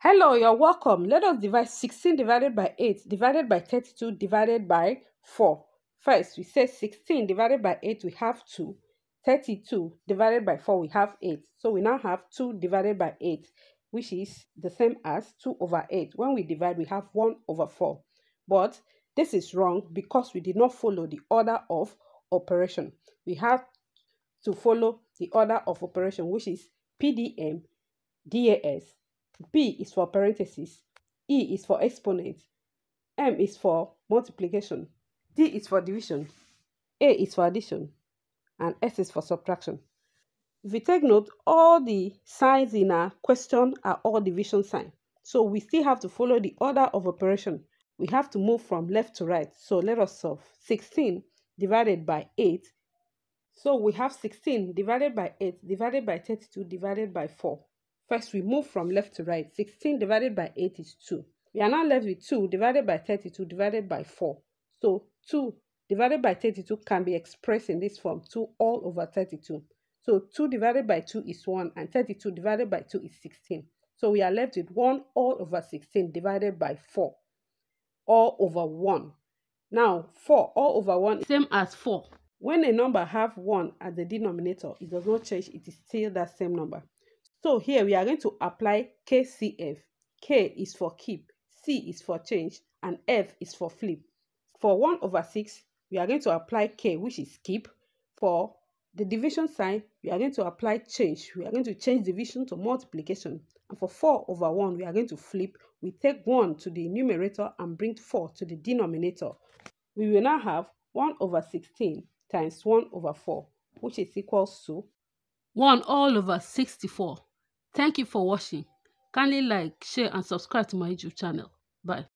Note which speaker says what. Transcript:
Speaker 1: Hello, you're welcome. Let us divide 16 divided by 8 divided by 32 divided by 4. First, we say 16 divided by 8, we have 2. 32 divided by 4, we have 8. So we now have 2 divided by 8, which is the same as 2 over 8. When we divide, we have 1 over 4. But this is wrong because we did not follow the order of operation. We have to follow the order of operation, which is PDM, DAS, P is for parentheses, E is for exponent, M is for multiplication, D is for division, A is for addition, and S is for subtraction. If you take note, all the signs in our question are all division sign. So we still have to follow the order of operation. We have to move from left to right. So let us solve. 16 divided by 8. So we have 16 divided by 8 divided by 32 divided by 4. First, we move from left to right. 16 divided by 8 is 2. We are now left with 2 divided by 32 divided by 4. So 2 divided by 32 can be expressed in this form, 2 all over 32. So 2 divided by 2 is 1 and 32 divided by 2 is 16. So we are left with 1 all over 16 divided by 4 all over 1. Now 4 all over 1 is same as 4. When a number have 1 as the denominator, it does not change, it is still that same number. So here we are going to apply KCF. K is for keep, C is for change, and F is for flip. For 1 over 6, we are going to apply K, which is keep. For the division sign, we are going to apply change. We are going to change division to multiplication. And for 4 over 1, we are going to flip. We take 1 to the numerator and bring 4 to the denominator. We will now have 1 over 16 times 1 over 4, which is equals to
Speaker 2: 1 all over 64. Thank you for watching. Kindly like, share and subscribe to my YouTube channel. Bye.